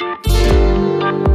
Música